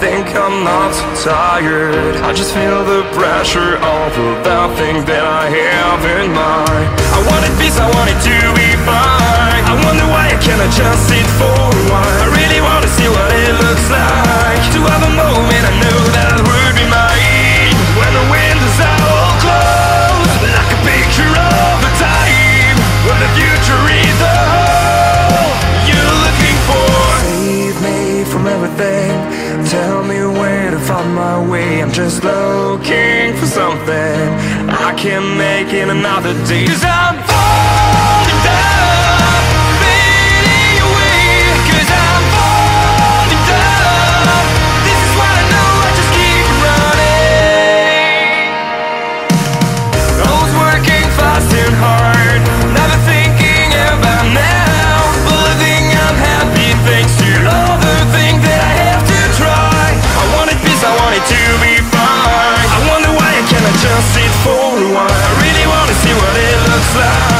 think I'm not tired. I just feel the pressure of that thing that I have in mind. I wanted peace, I wanted to be fine. Just looking for something. I can make it another day. Cause I'm falling for a while. I really wanna see what it looks like.